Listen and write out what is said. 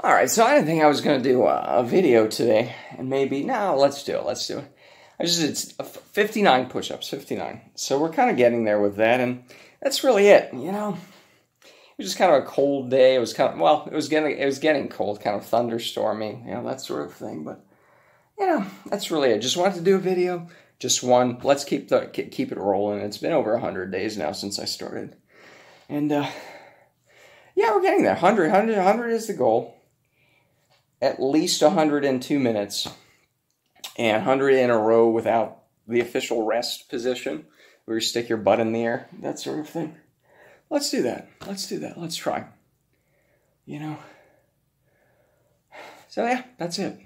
All right, so I didn't think I was going to do a, a, video today, and maybe, no, let's do it, let's do it. I just did 59 push-ups, 59. So we're kind of getting there with that, and that's really it, you know. It was just kind of a cold day. It was kind of, well, it was getting, it was getting cold, kind of thunderstorming, you know, that sort of thing. But, you know, that's really it. Just wanted to do a video, just one. Let's keep the keep it rolling. It's been over 100 days now since I started. And, uh, yeah, we're getting there. 100, 100, 100 is the goal at least 102 minutes and 100 in a row without the official rest position where you stick your butt in the air, that sort of thing. Let's do that. Let's do that. Let's try. You know. So, yeah, that's it.